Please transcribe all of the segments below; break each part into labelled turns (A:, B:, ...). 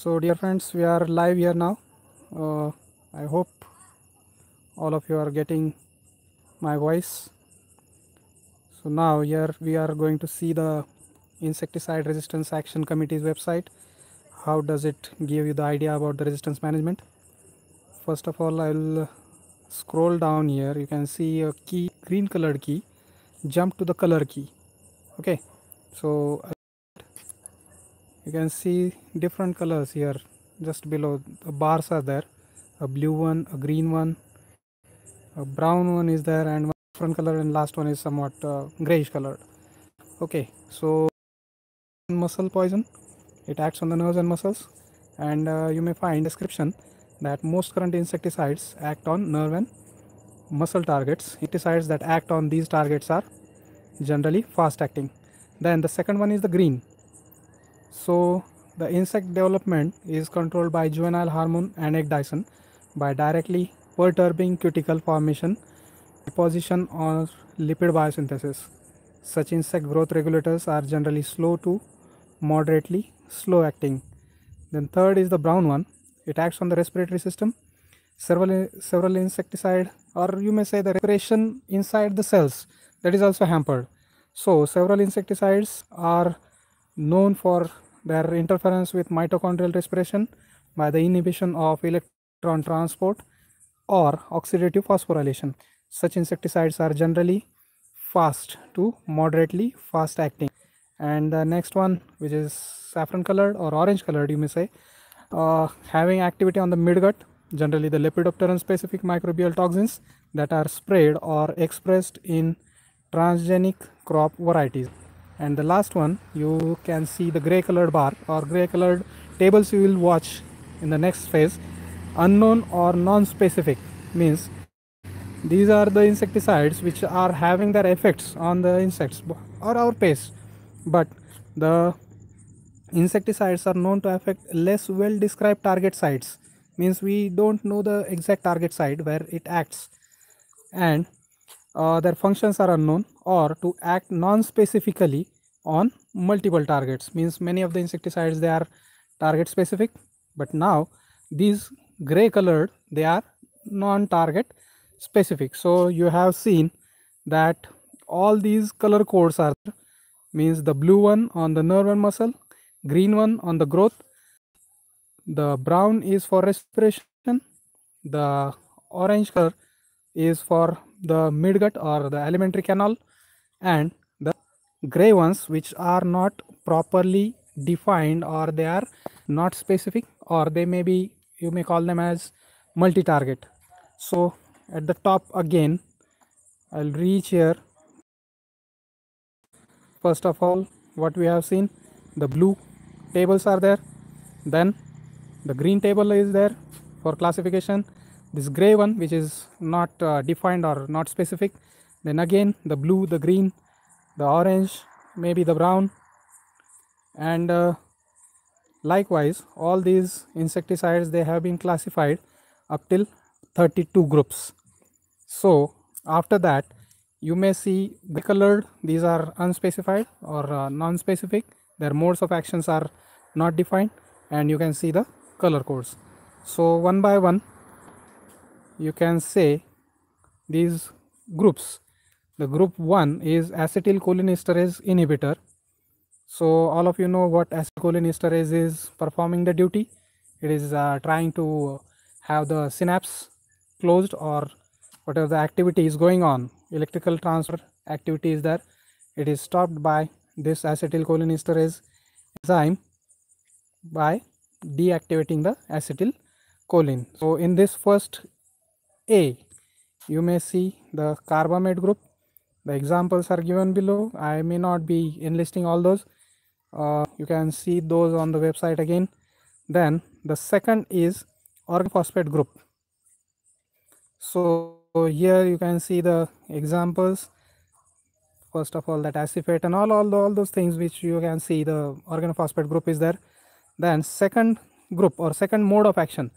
A: So dear friends, we are live here now. Uh, I hope all of you are getting my voice. So now here we are going to see the insecticide resistance action committee's website. How does it give you the idea about the resistance management? First of all, I'll scroll down here. You can see a key, green colored key. Jump to the color key. Okay. So you can see different colors here. Just below the bars are there. A blue one a green one. A brown one is there and one different color and last one is somewhat uh, grayish colored okay so muscle poison. It acts on the nerves and muscles. And uh, you may find description that most current insecticides act on nerve and muscle targets. Insecticides that act on these targets are generally fast acting. Then the second one is the green so the insect development is controlled by juvenile hormone Dyson by directly perturbing cuticle formation, deposition or lipid biosynthesis. Such insect growth regulators are generally slow to moderately slow acting. Then third is the brown one. It acts on the respiratory system. Several, several insecticide or you may say the respiration inside the cells that is also hampered. So several insecticides are known for their interference with mitochondrial respiration by the inhibition of electron transport or oxidative phosphorylation. Such insecticides are generally fast to moderately fast acting. And the next one, which is saffron colored or orange colored, you may say, uh, having activity on the midgut, generally the lepidopteran specific microbial toxins that are sprayed or expressed in transgenic crop varieties and the last one you can see the gray colored bar or gray colored tables you will watch in the next phase. Unknown or non-specific means these are the insecticides which are having their effects on the insects or our pests. But the insecticides are known to affect less well described target sites. Means we don't know the exact target site where it acts. And uh, their functions are unknown or to act non-specifically on multiple targets. Means many of the insecticides they are target specific but now these gray colored they are non-target specific. So you have seen that all these color codes are means the blue one on the nerve and muscle green one on the growth. The brown is for respiration. The orange color is for the midgut or the alimentary canal and the gray ones which are not properly defined or they are not specific or they may be you may call them as multi-target. So at the top again I'll reach here. First of all what we have seen the blue tables are there. Then the green table is there for classification this gray one which is not uh, defined or not specific then again the blue the green the orange maybe the brown and uh, likewise all these insecticides they have been classified up till 32 groups. So after that you may see the colored these are unspecified or uh, non-specific. Their modes of actions are not defined and you can see the color codes. So one by one you can say these groups. The group 1 is acetylcholinesterase inhibitor. So all of you know what acetylcholinesterase is performing the duty. It is uh, trying to have the synapse closed or whatever the activity is going on. Electrical transfer activity is there. It is stopped by this acetylcholinesterase enzyme by deactivating the acetylcholine. So in this first a, you may see the carbamate group. The examples are given below. I may not be enlisting all those. Uh, you can see those on the website again. Then the second is organophosphate group. So here you can see the examples. First of all, that acephate and all, all, all those things which you can see the organophosphate group is there. Then second group or second mode of action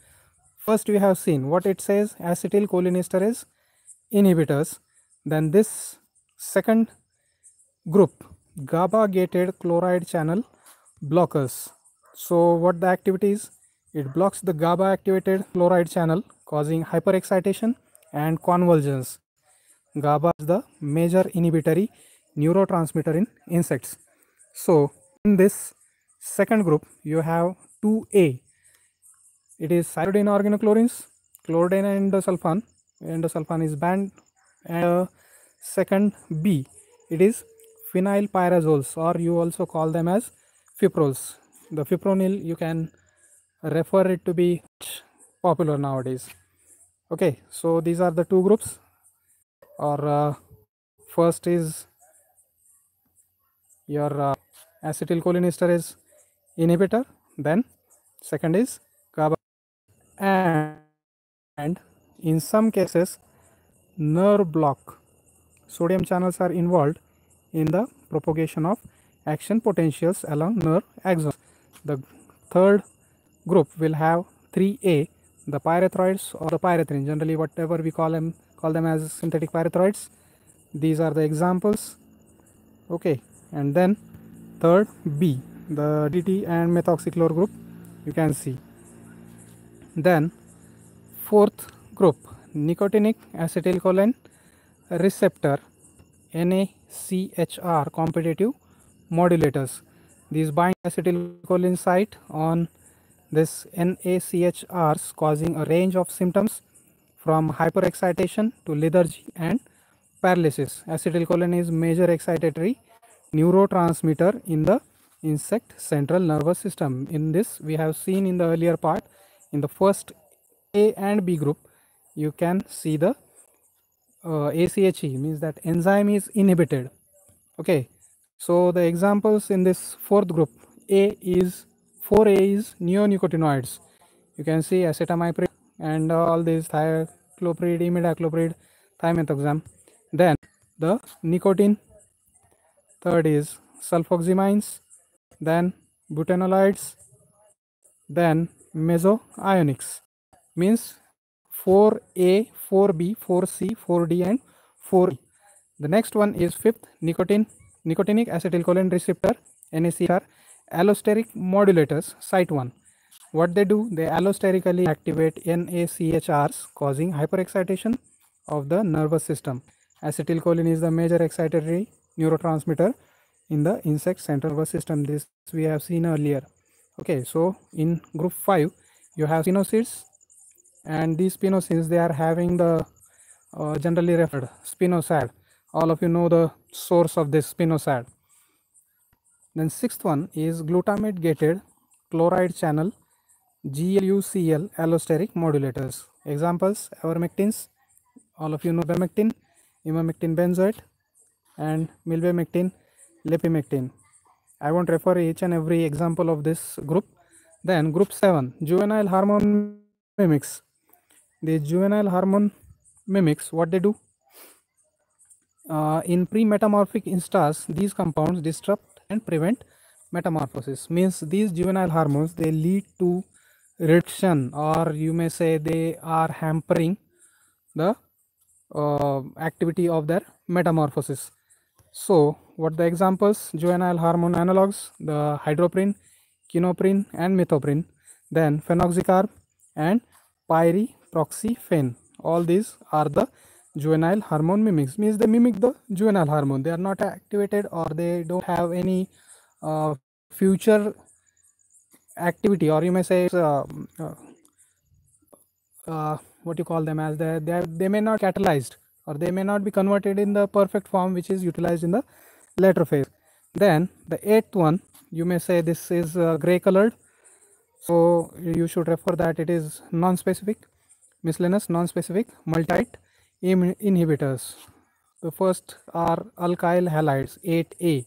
A: First we have seen what it says acetylcholinesterase inhibitors. Then this second group GABA gated chloride channel blockers So what the activity is? It blocks the GABA activated chloride channel causing hyperexcitation and convulsions. GABA is the major inhibitory neurotransmitter in insects. So in this second group you have 2A. It is cyclodiene organochlorines, chlordane and sulfan. Endosulfan is banned. And uh, second B, it is phenylpyrazoles or you also call them as fiprols. The fipronil you can refer it to be popular nowadays. Okay, so these are the two groups or uh, first is your uh, acetylcholinesterase inhibitor then second is in some cases nerve block sodium channels are involved in the propagation of action potentials along nerve axons. The third group will have 3a the pyrethroids or the pyrethrin generally whatever we call them call them as synthetic pyrethroids. These are the examples. Okay and then third b the dt and methoxychlor group you can see. Then fourth group nicotinic acetylcholine receptor NACHR competitive modulators. These bind acetylcholine site on this NACHRs causing a range of symptoms from hyperexcitation to lethargy and paralysis. Acetylcholine is major excitatory neurotransmitter in the insect central nervous system. In this we have seen in the earlier part in the first A and B group you can see the uh, ACHE means that enzyme is inhibited. Okay, so the examples in this fourth group A is 4A is neonicotinoids. You can see acetamiprid and all these thiacloprid, imidacloprid, thiamethoxam. Then the nicotine. Third is sulfoximines. Then butenolides. Then mesoionics means 4A, 4B, 4C, 4D and 4E. The next one is fifth nicotine, nicotinic acetylcholine receptor NACR allosteric modulators site 1. What they do? They allosterically activate NACHRs causing hyperexcitation of the nervous system. Acetylcholine is the major excitatory neurotransmitter in the insect central nervous system. This we have seen earlier. Okay, so in group 5 you have spinosades and these spinosyns they are having the uh, generally referred spinosad all of you know the source of this spinosad. Then sixth one is glutamate gated chloride channel GLUCL allosteric modulators. Examples ivermectins all of you know ivermectin emamectin benzoate and milbemectin lepimectin. I won't refer each and every example of this group. Then group 7 juvenile hormone mimics the juvenile hormone mimics what they do. Uh, in pre-metamorphic instars these compounds disrupt and prevent metamorphosis. Means these juvenile hormones they lead to reduction or you may say they are hampering the uh, activity of their metamorphosis. So what the examples? Juvenile hormone analogs the hydroprene kinoprene and methoprene then fenoxycarb and pyri proxyfen. All these are the juvenile hormone mimics. Means they mimic the juvenile hormone. They are not activated or they don't have any uh, future activity or you may say uh, uh, uh, what you call them as they, they, they may not catalyzed or they may not be converted in the perfect form which is utilized in the later phase. Then the eighth one you may say this is uh, gray colored so you should refer that it is non-specific miscellaneous non-specific multite inhibitors. The first are alkyl halides 8A,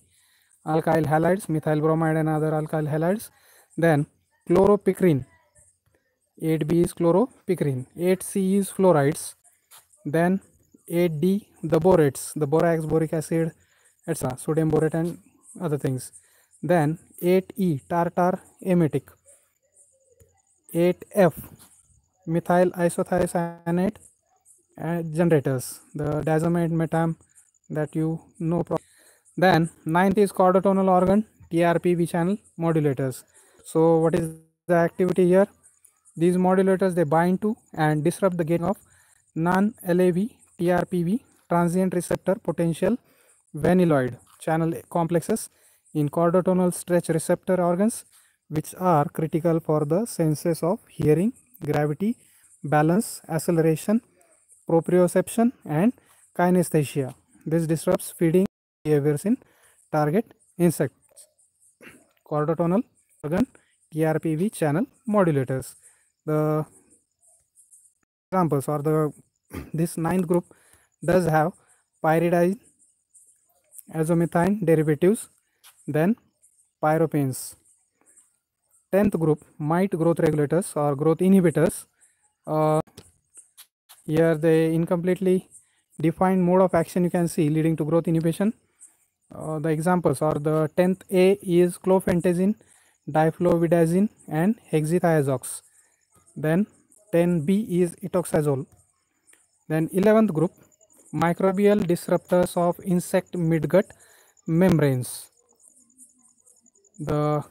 A: alkyl halides, methyl bromide and other alkyl halides. Then chloropicrin, 8B is chloropicrin, 8C is fluorides. Then 8D the borates, the borax, boric acid, etc. Sodium borate and other things. Then 8E tartar emetic, 8F methyl isothiocyanate uh, generators, the dazomet metam that you know. Then ninth is chordotonal organ, TRPV channel modulators. so what is the activity here these modulators they bind to and disrupt the gating of non-LAV TRPV transient receptor potential vanilloid channel complexes in chordotonal stretch receptor organs which are critical for the senses of hearing, gravity, balance, acceleration, proprioception and kinesthesia. This disrupts feeding behaviors in target insects. Chordotonal organ TRPV channel modulators. The examples or the this ninth group does have pyridine azomethine derivatives then pyropenes 10th group mite growth regulators or growth inhibitors. Uh, here the incompletely defined mode of action you can see leading to growth inhibition. Uh, the examples are the 10th a is clofentezine diflovidazin and hexythiazox then 10b is etoxazole. Then 11th group microbial disruptors of insect midgut membranes. The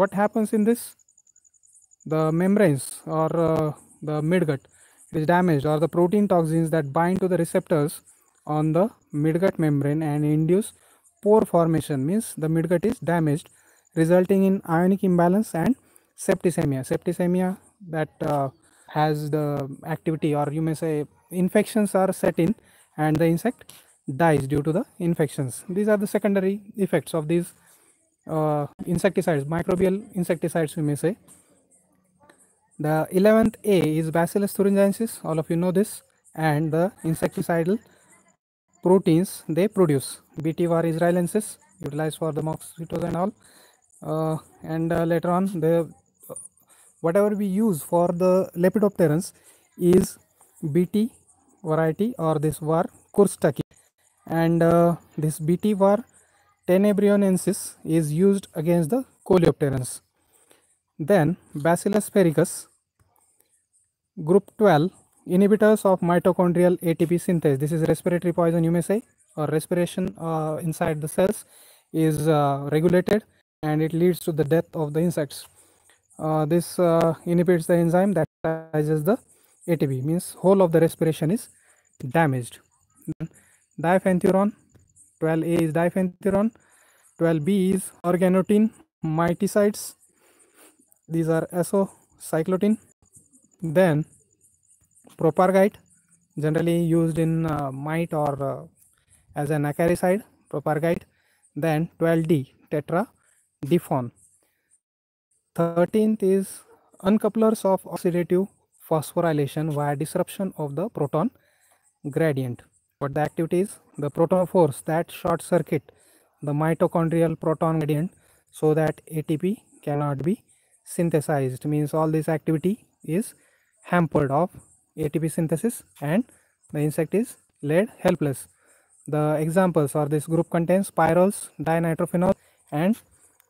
A: what happens in this the membranes or uh, the midgut is damaged or the protein toxins that bind to the receptors on the midgut membrane and induce pore formation means the midgut is damaged resulting in ionic imbalance and septicemia septicemia that uh, has the activity or you may say infections are set in and the insect dies due to the infections. These are the secondary effects of these uh, insecticides, microbial insecticides we may say. The 11th A is Bacillus thuringiensis, all of you know this, and the insecticidal proteins they produce. BT-var israelensis utilized for the mosquitoes and all. Uh, and uh, later on the whatever we use for the lepidopterans is BT variety or this var kurstaki and uh, this bt var tenebrionis is used against the coleopterans. Then Bacillus sphaericus group 12 inhibitors of mitochondrial ATP synthase. This is respiratory poison you may say or respiration uh, inside the cells is uh, regulated and it leads to the death of the insects. Uh, this uh, inhibits the enzyme that rises the ATP means whole of the respiration is damaged. Then 12A is diafenthiuron 12B is organotin miticides. These are azocyclotin then propargite generally used in uh, mite or uh, as an acaricide propargite. Then 12D tetra difon 13th is uncouplers of oxidative phosphorylation via disruption of the proton gradient. What the activity is? The proton force that short circuit the mitochondrial proton gradient so that ATP cannot be synthesized means all this activity is hampered of ATP synthesis and the insect is laid helpless. The examples are this group contains pyrroles, dinitrophenol and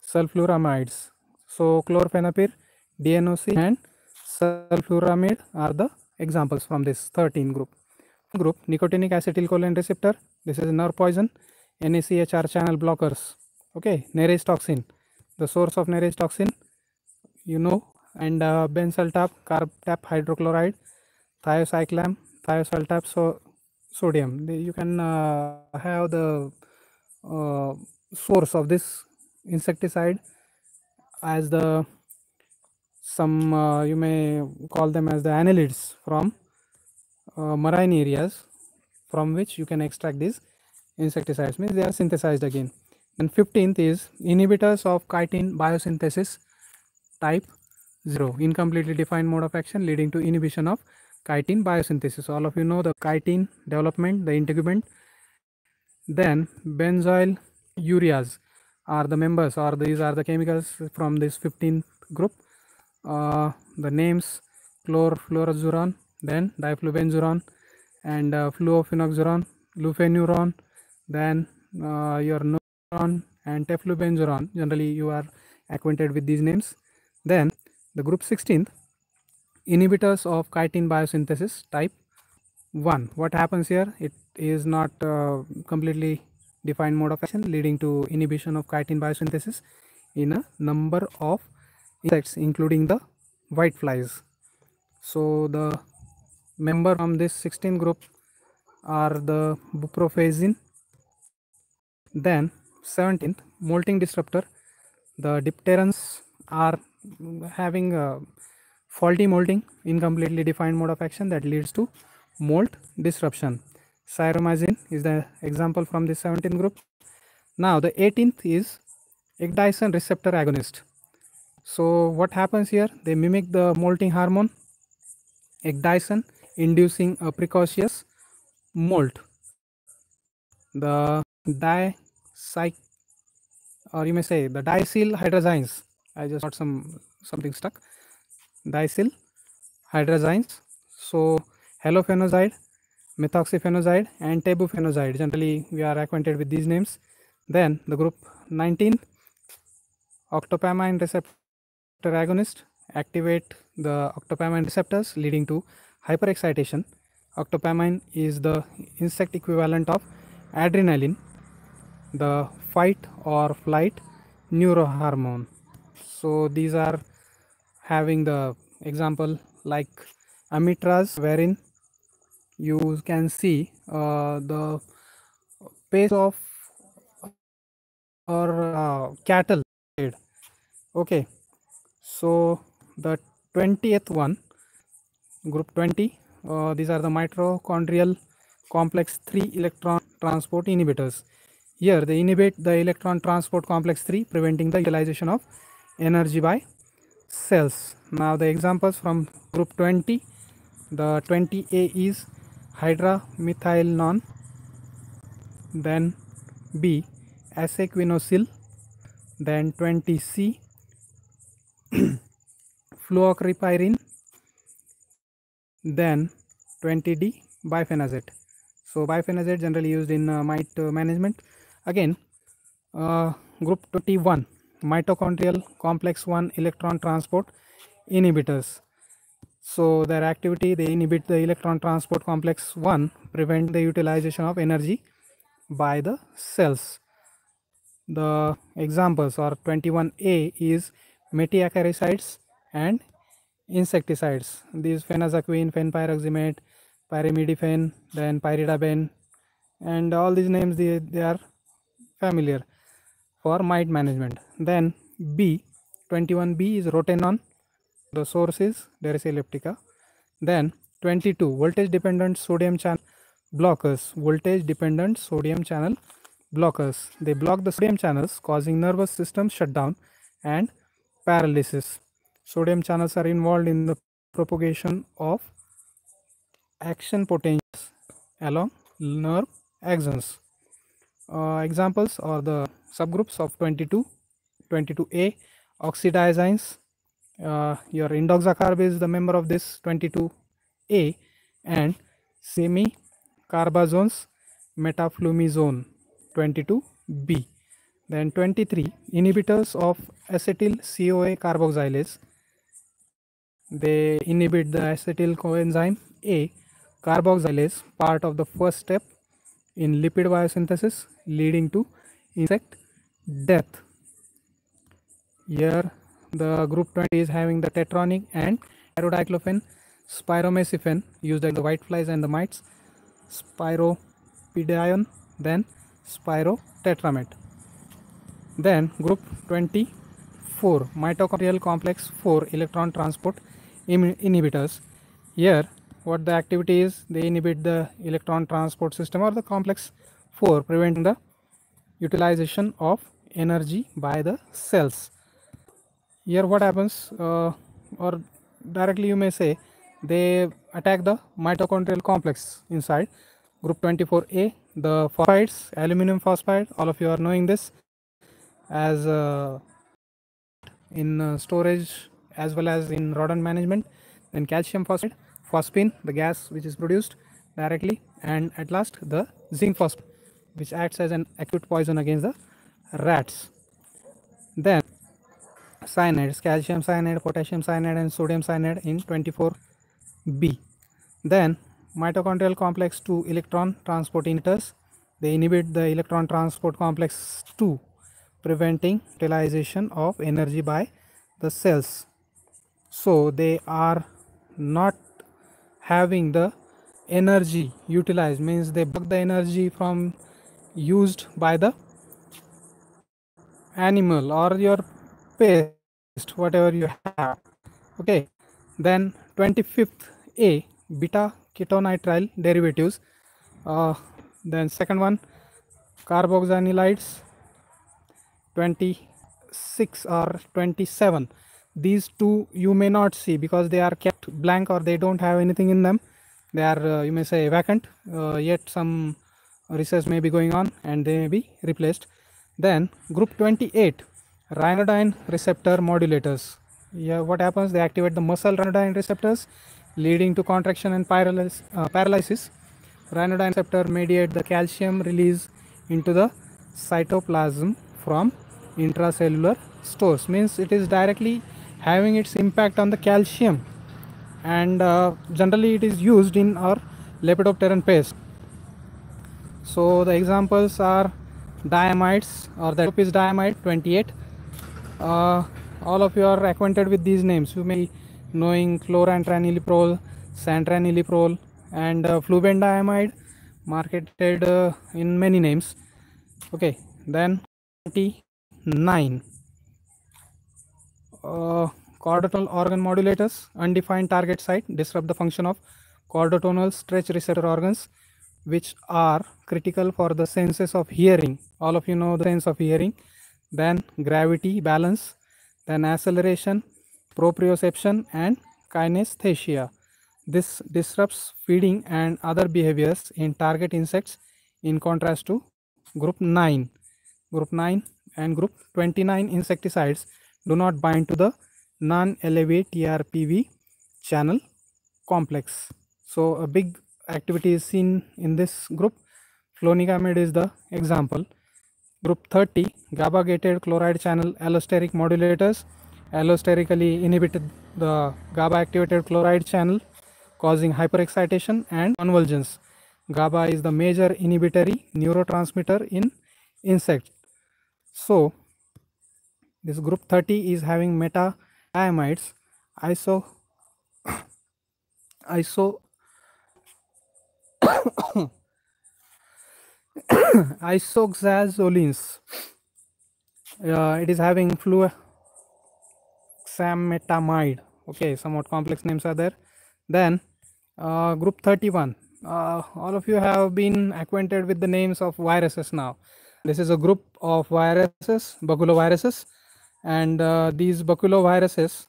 A: sulfuramides. So chlorfenapyr, DNOC and sulfluramid are the examples from this 13 group group nicotinic acetylcholine receptor this is nerve poison NACHR channel blockers okay Nereistoxin the source of Nereistoxin you know and uh, tap carb tap hydrochloride thiocyclam thiosultap so sodium. You can uh, have the uh, source of this insecticide as the some uh, you may call them as the annelids from uh, marine areas from which you can extract these insecticides means they are synthesized again. And 15th is inhibitors of chitin biosynthesis type 0 incompletely defined mode of action leading to inhibition of chitin biosynthesis. All of you know the chitin development the integument. Then benzoyl ureas are the members or these are the chemicals from this 15th group. Uh, the names chlorfluazuron then diflubenzuron and uh, flufenoxuron, lufenuron, then uh, your nuron and teflubenzuron. Generally, you are acquainted with these names. Then the group 16th inhibitors of chitin biosynthesis type 1. What happens here? It is not uh, completely defined mode of action leading to inhibition of chitin biosynthesis in a number of insects including the white flies. So the member from this 16 group are the buprofezin. Then 17th molting disruptor. The dipterans are having a faulty molting, incompletely defined mode of action that leads to molt disruption. Cyromazine is the example from the 17th group. Now the 18th is ecdysone receptor agonist. So what happens here? They mimic the molting hormone ecdysone inducing a precocious molt. The dicyc or you may say the diacyl hydrazines. I just got some something stuck. Diacyl hydrazines. So halofenozide, methoxyfenozide and tebufenozide. Generally we are acquainted with these names. Then the group 19 octopamine receptor agonist activate the octopamine receptors leading to hyperexcitation. Octopamine is the insect equivalent of adrenaline, the fight or flight neurohormone. So these are having the example like amitraz wherein you can see uh, the pace of or uh, cattle okay so the 20th one group 20 uh, these are the mitochondrial complex 3 electron transport inhibitors. Here they inhibit the electron transport complex 3 preventing the utilization of energy by cells. Now the examples from group 20 the 20a is hydramethylnon then b acequinocyl then 20c fluacrypyrim then 20d bifenazate so bifenazate generally used in uh, mite uh, management. Again uh, group 21 mitochondrial complex 1 electron transport inhibitors. So their activity they inhibit the electron transport complex 1 prevent the utilization of energy by the cells. The examples are 21a is metiacaricides and insecticides. These fenazaquin, fenpyroximate, pyrimidine, then pyridaben and all these names they, they are familiar for mite management. Then B, 21B is rotenone, the source is Derisiella elliptica. Then 22 voltage dependent sodium channel blockers, voltage dependent sodium channel blockers. They block the sodium channels causing nervous system shutdown and paralysis. Sodium channels are involved in the propagation of action potentials along nerve axons. Uh, examples are the subgroups of 22, 22A, oxadiazines. Uh, your indoxacarb is the member of this 22A and semi-carbazones metaflumizone 22B. Then 23 inhibitors of acetyl CoA carboxylase. They inhibit the acetyl coenzyme A carboxylase part of the first step in lipid biosynthesis leading to insect death. Here the group 20 is having the tetronic and spirodiclofen spiromesifen used in the whiteflies and the mites, spiropidion, then spirotetramat. Then group 24 mitochondrial complex 4 electron transport inhibitors. Here what the activity is they inhibit the electron transport system or the complex 4 preventing the utilization of energy by the cells. Here what happens uh, or directly you may say they attack the mitochondrial complex inside group 24a the phosphides aluminum phosphide all of you are knowing this as uh, in uh, storage as well as in rodent management then calcium phosphide phosphine the gas which is produced directly and at last the zinc phosphide which acts as an acute poison against the rats. Then cyanides calcium cyanide potassium cyanide and sodium cyanide in 24b then mitochondrial complex 2 electron transport inhibitors. They inhibit the electron transport complex 2 preventing utilization of energy by the cells so they are not having the energy utilized. Means they block the energy from used by the animal or your paste whatever you have. Okay. Then 25th a beta ketonitrile derivatives. Uh, then second one carboxanilides 26 or 27 these two you may not see because they are kept blank or they don't have anything in them. They are uh, you may say vacant. Uh, yet some research may be going on and they may be replaced. Then group 28 ryanodine receptor modulators. Yeah what happens? They activate the muscle ryanodine receptors leading to contraction and paralysis, uh, paralysis ryanodine receptor mediate the calcium release into the cytoplasm from intracellular stores. Means it is directly having its impact on the calcium. And uh, generally it is used in our lepidopteran paste. So the examples are diamides or the group is diamide 28 uh, all of you are acquainted with these names. You may knowing chlorantraniliprole cyantraniliprole and uh, flubendiamide marketed uh, in many names. Okay then 29 uh, chordotonal organ modulators undefined target site disrupt the function of chordotonal stretch receptor organs which are critical for the senses of hearing. All of you know the sense of hearing. Then gravity balance then acceleration proprioception and kinesthesia. This disrupts feeding and other behaviors in target insects in contrast to group 9 group 9 and group 29 insecticides do not bind to the non-elevate TRPV channel complex. So a big activity is seen in this group. Flonicamid is the example. Group 30, GABA-gated chloride channel allosteric modulators allosterically inhibited the GABA-activated chloride channel causing hyperexcitation and convulsions. GABA is the major inhibitory neurotransmitter in insect. So, this group 30 is having meta amides iso iso isoxazolines uh, it is having fluxametamide okay somewhat complex names are there. Then uh, group 31 uh, all of you have been acquainted with the names of viruses now. This is a group of viruses baculoviruses and uh, these baculoviruses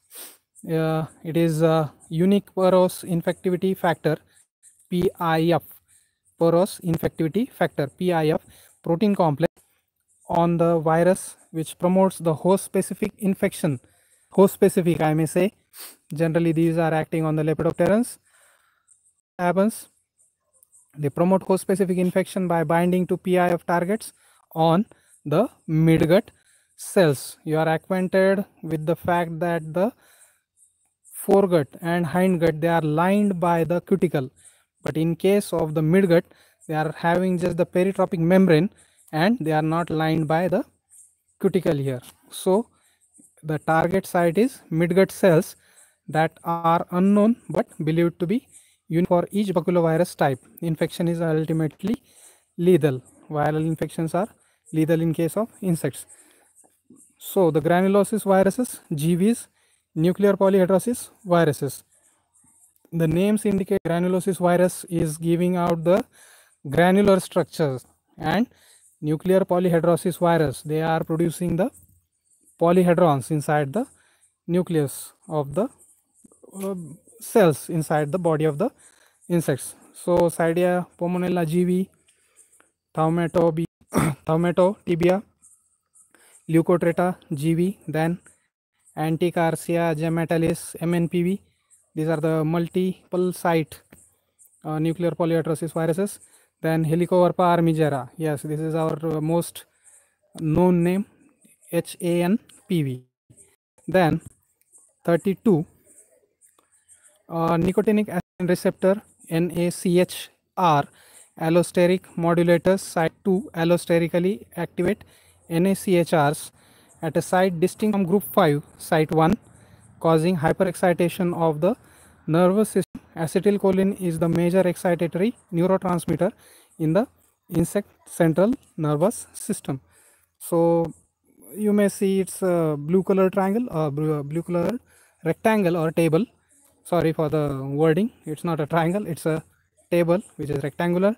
A: uh, it is unique per os infectivity factor PIF per os infectivity factor PIF protein complex on the virus which promotes the host specific infection. Host specific I may say. Generally these are acting on the lepidopterans happens they promote host specific infection by binding to PIF targets on the midgut cells. You are acquainted with the fact that the foregut and hindgut they are lined by the cuticle. But in case of the midgut they are having just the peritrophic membrane and they are not lined by the cuticle here. So the target site is midgut cells that are unknown but believed to be unique for each baculovirus type. Infection is ultimately lethal viral infections are lethal in case of insects so the granulosis viruses, GVs, nuclear polyhedrosis viruses. The names indicate granulosis virus is giving out the granular structures and nuclear polyhedrosis virus they are producing the polyhedrons inside the nucleus of the uh, cells inside the body of the insects. So Cydia pomonella GV, Thaumato, Thaumato tibia, leucotreta GV, then Anticarsia gemmatalis MNPV. These are the multiple site uh, nuclear polyhedrosis viruses. Then Helicoverpa armigera. Yes, this is our uh, most known name HANPV. Then 32 uh, nicotinic acid receptor NACHR allosteric modulators site 2 allosterically activate NACHRs at a site distinct from group 5 site 1 causing hyperexcitation of the nervous system. Acetylcholine is the major excitatory neurotransmitter in the insect central nervous system. So you may see it's a blue color triangle uh, or uh, blue color rectangle or table. Sorry for the wording. It's not a triangle it's a table which is rectangular.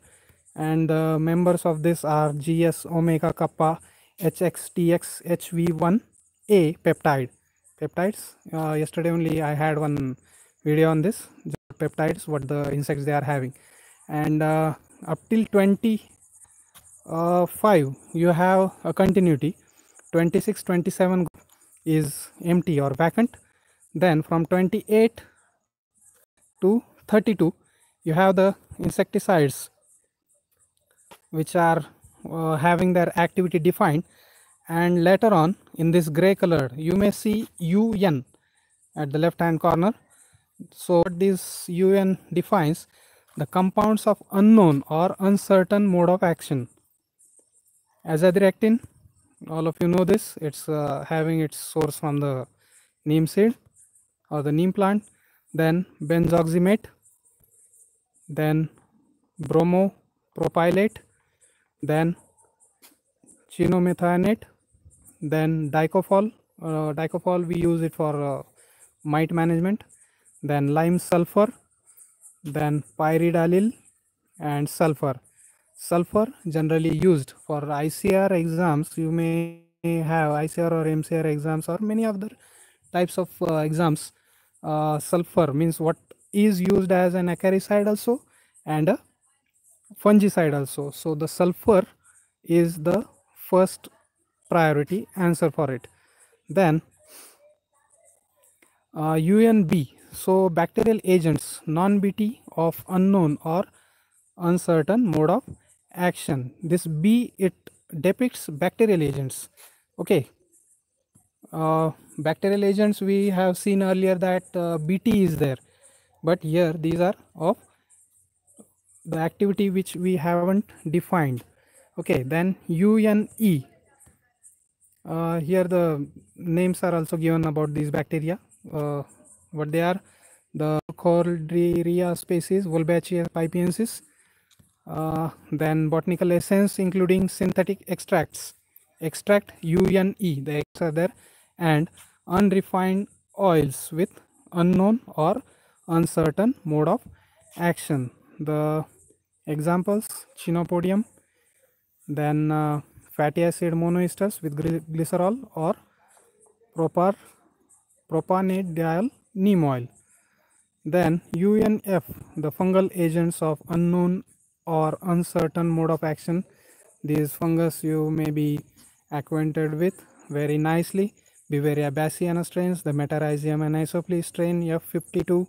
A: And the members of this are gs omega kappa hx tx hv1a peptide. Peptides uh, yesterday only i had one video on this peptides what the insects they are having. And uh, up till 25 uh, you have a continuity. 26 27 is empty or vacant. Then from 28 to 32 you have the insecticides which are uh, having their activity defined. And later on in this gray color you may see un at the left hand corner. So this un defines the compounds of unknown or uncertain mode of action. Azadirachtin all of you know this it's uh, having its source from the neem seed or the neem plant then benzoximate then bromopropylate then chinomethionate then dicofol uh, dicofol we use it for uh, mite management then lime sulfur then pyridalyl and sulfur. Sulfur generally used for icr exams. You may have icr or mcr exams or many other types of uh, exams. Uh, sulfur means what is used as an acaricide also and a fungicide also. So the sulfur is the first priority answer for it. Then uh, unb so bacterial agents non-bt of unknown or uncertain mode of action. This b it depicts bacterial agents. Okay. Uh, bacterial agents we have seen earlier that uh, bt is there. But here these are of the activity which we haven't defined. Okay then une uh, here the names are also given about these bacteria. Uh, what they are the Burkholderia species Wolbachia pipientis. Uh, then botanical essence including synthetic extracts. Extract une the X are there. And unrefined oils with unknown or uncertain mode of action. The examples Chenopodium, then uh, fatty acid monoesters with glycerol or propar propanediol neem oil. Then unf the fungal agents of unknown or uncertain mode of action. These fungus you may be acquainted with very nicely. Beauveria bassiana strains the Metarhizium anisopliae strain F52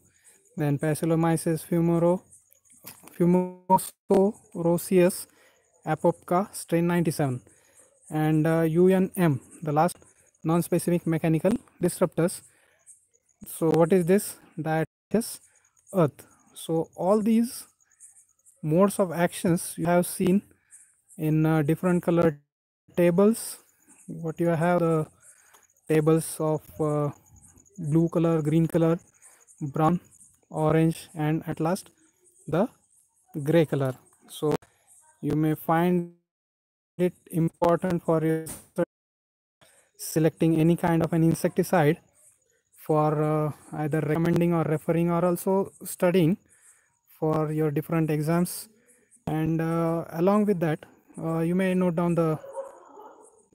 A: then Paecilomyces fumoro Fumosoroseus apopka strain 97 and uh, UNM the last non-specific mechanical disruptors. So what is this? That is earth. So all these modes of actions you have seen in uh, different color tables. What you have the tables of uh, blue color green color brown orange and at last the gray color. So you may find it important for your selecting any kind of an insecticide for uh, either recommending or referring or also studying for your different exams. And uh, along with that uh, you may note down the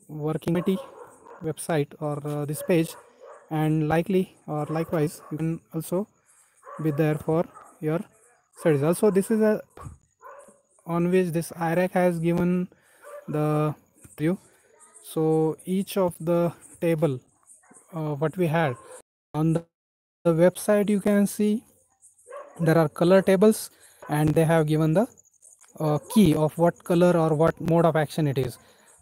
A: working committee website or uh, this page. And likely or likewise you can also be there for your studies also this is a on which this IRAC has given the view so each of the table uh, what we had. On the, the website you can see there are color tables and they have given the uh, key of what color or what mode of action it is.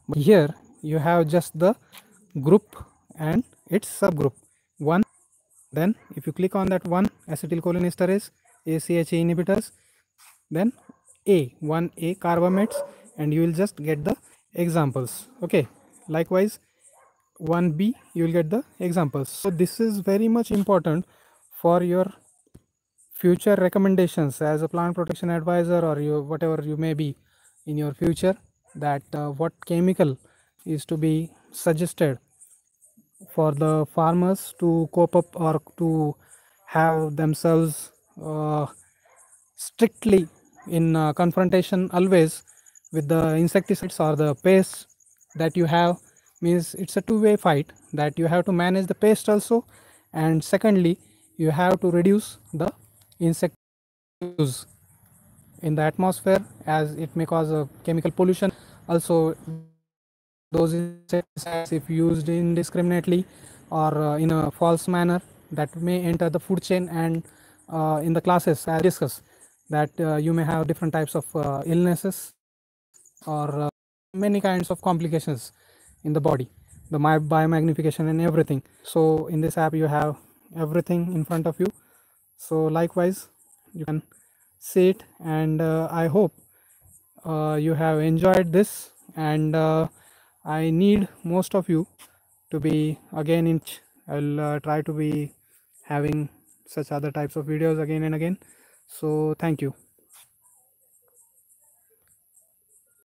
A: But here you have just the group and its subgroup. One then if you click on that one acetylcholinesterase ACHA inhibitors then A 1A carbamates and you will just get the examples okay? Likewise 1b you will get the examples. So this is very much important for your future recommendations as a plant protection advisor or you whatever you may be in your future that uh, what chemical is to be suggested for the farmers to cope up or to have themselves strictly in uh, confrontation always with the insecticides or the pests that you have means it's a two way fight that you have to manage the pest also. And secondly you have to reduce the insect use in the atmosphere as it may cause a chemical pollution. Also those insecticides if used indiscriminately or uh, in a false manner that may enter the food chain and uh, in the classes I discussed that uh, you may have different types of uh, illnesses or uh, many kinds of complications in the body the biomagnification and everything. So in this app you have everything in front of you. So likewise you can see it and uh, i hope uh, you have enjoyed this and uh, i need most of you to be again in i'll uh, try to be having such other types of videos again and again. So thank you